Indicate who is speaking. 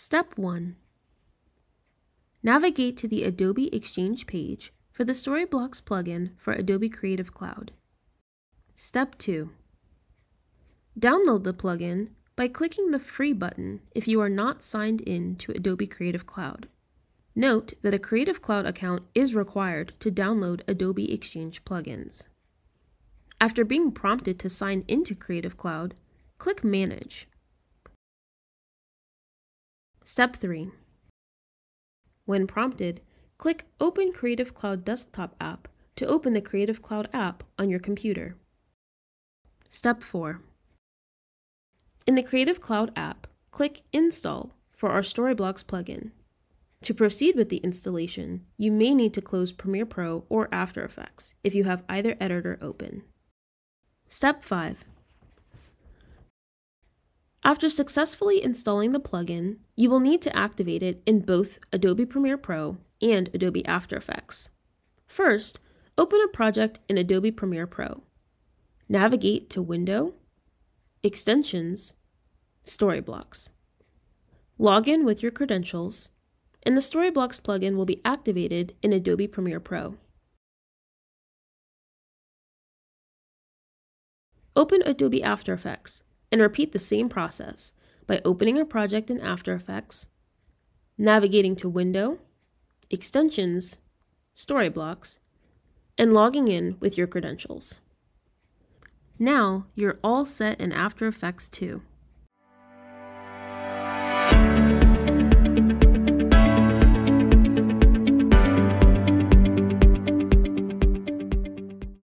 Speaker 1: Step 1. Navigate to the Adobe Exchange page for the Storyblocks plugin for Adobe Creative Cloud. Step 2. Download the plugin by clicking the Free button if you are not signed in to Adobe Creative Cloud. Note that a Creative Cloud account is required to download Adobe Exchange plugins. After being prompted to sign into Creative Cloud, click Manage. Step 3. When prompted, click Open Creative Cloud Desktop app to open the Creative Cloud app on your computer. Step 4. In the Creative Cloud app, click Install for our Storyblocks plugin. To proceed with the installation, you may need to close Premiere Pro or After Effects if you have either editor open. Step 5. After successfully installing the plugin, you will need to activate it in both Adobe Premiere Pro and Adobe After Effects. First, open a project in Adobe Premiere Pro. Navigate to Window, Extensions, Storyblocks. Log in with your credentials and the Storyblocks plugin will be activated in Adobe Premiere Pro. Open Adobe After Effects and repeat the same process by opening a project in After Effects, navigating to Window, Extensions, Storyblocks, and logging in with your credentials. Now you're all set in After Effects 2.